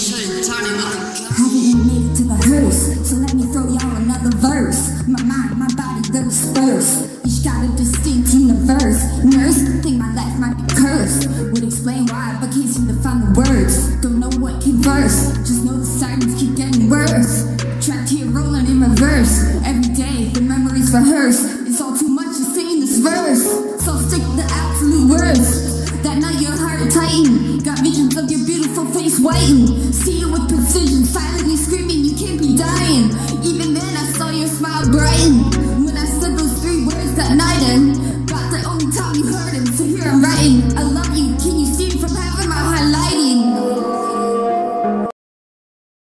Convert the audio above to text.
Haven't made it to the hearse, so let me throw y'all another verse. My mind, my body, goes first. Each got a distinct verse. Nurse, think my life might be cursed. Would explain why, i can't seem to find the words. Don't know what came first, just know the sirens keep getting worse. Trapped here, rolling in reverse. Every day, the memories rehearse. It's all too much to sing this verse. So stick the absolute worst. That night your heart tightened whitened. See you with precision, silently screaming, you can't be dying. Even then I saw your smile brighten.